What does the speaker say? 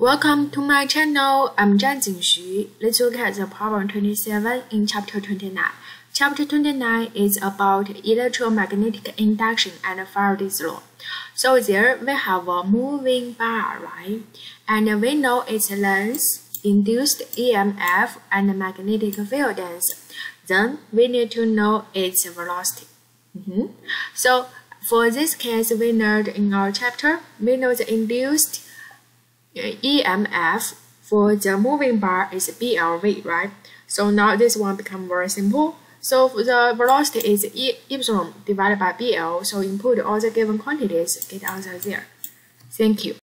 Welcome to my channel. I'm Zhangjin Xu. Let's look at the problem 27 in chapter 29. Chapter 29 is about electromagnetic induction and Faraday's law. So there we have a moving bar, right? And we know its length, induced EMF, and magnetic field density. Then we need to know its velocity. Mm -hmm. So for this case we learned in our chapter, we know the induced EMF for the moving bar is BLV, right? So now this one become very simple. So the velocity is E epsilon divided by BL. So input all the given quantities, get answer there. Thank you.